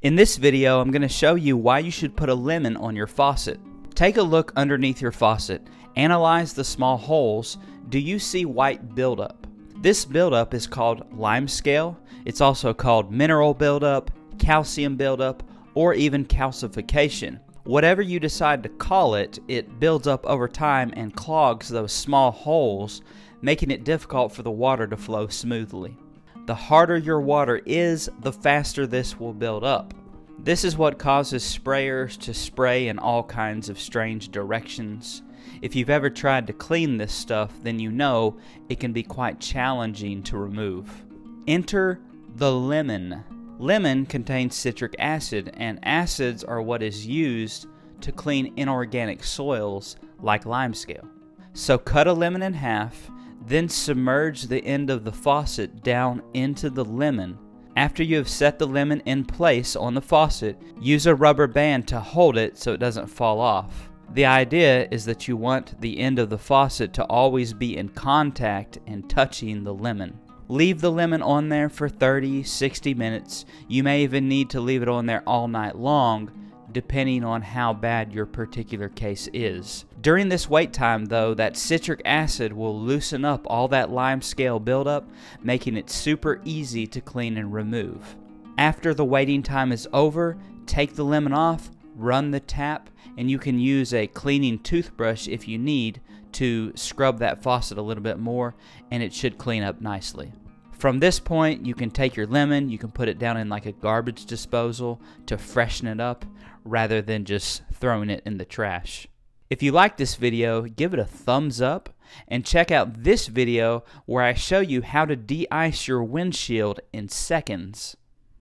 In this video, I'm going to show you why you should put a lemon on your faucet. Take a look underneath your faucet. Analyze the small holes. Do you see white buildup? This buildup is called lime scale. It's also called mineral buildup, calcium buildup, or even calcification. Whatever you decide to call it, it builds up over time and clogs those small holes, making it difficult for the water to flow smoothly. The harder your water is, the faster this will build up. This is what causes sprayers to spray in all kinds of strange directions. If you've ever tried to clean this stuff, then you know it can be quite challenging to remove. Enter the lemon. Lemon contains citric acid, and acids are what is used to clean inorganic soils like limescale. So cut a lemon in half then submerge the end of the faucet down into the lemon. After you have set the lemon in place on the faucet, use a rubber band to hold it so it doesn't fall off. The idea is that you want the end of the faucet to always be in contact and touching the lemon. Leave the lemon on there for 30, 60 minutes. You may even need to leave it on there all night long depending on how bad your particular case is. During this wait time, though, that citric acid will loosen up all that lime scale buildup, making it super easy to clean and remove. After the waiting time is over, take the lemon off, run the tap, and you can use a cleaning toothbrush if you need to scrub that faucet a little bit more, and it should clean up nicely. From this point, you can take your lemon, you can put it down in like a garbage disposal to freshen it up rather than just throwing it in the trash. If you like this video, give it a thumbs up and check out this video where I show you how to de-ice your windshield in seconds.